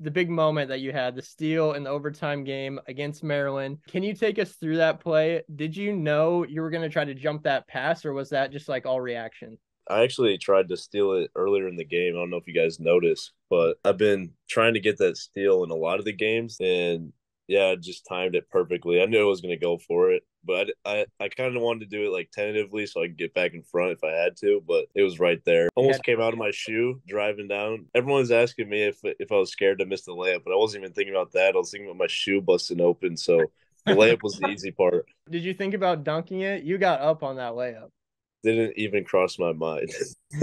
the big moment that you had, the steal in the overtime game against Maryland. Can you take us through that play? Did you know you were going to try to jump that pass, or was that just like all reaction? I actually tried to steal it earlier in the game. I don't know if you guys noticed, but I've been trying to get that steal in a lot of the games, and yeah, just timed it perfectly. I knew I was going to go for it, but I I, kind of wanted to do it like tentatively so I could get back in front if I had to, but it was right there. Almost came out of my shoe driving down. Everyone's asking me if if I was scared to miss the layup, but I wasn't even thinking about that. I was thinking about my shoe busting open, so the layup was the easy part. Did you think about dunking it? You got up on that layup. Didn't even cross my mind.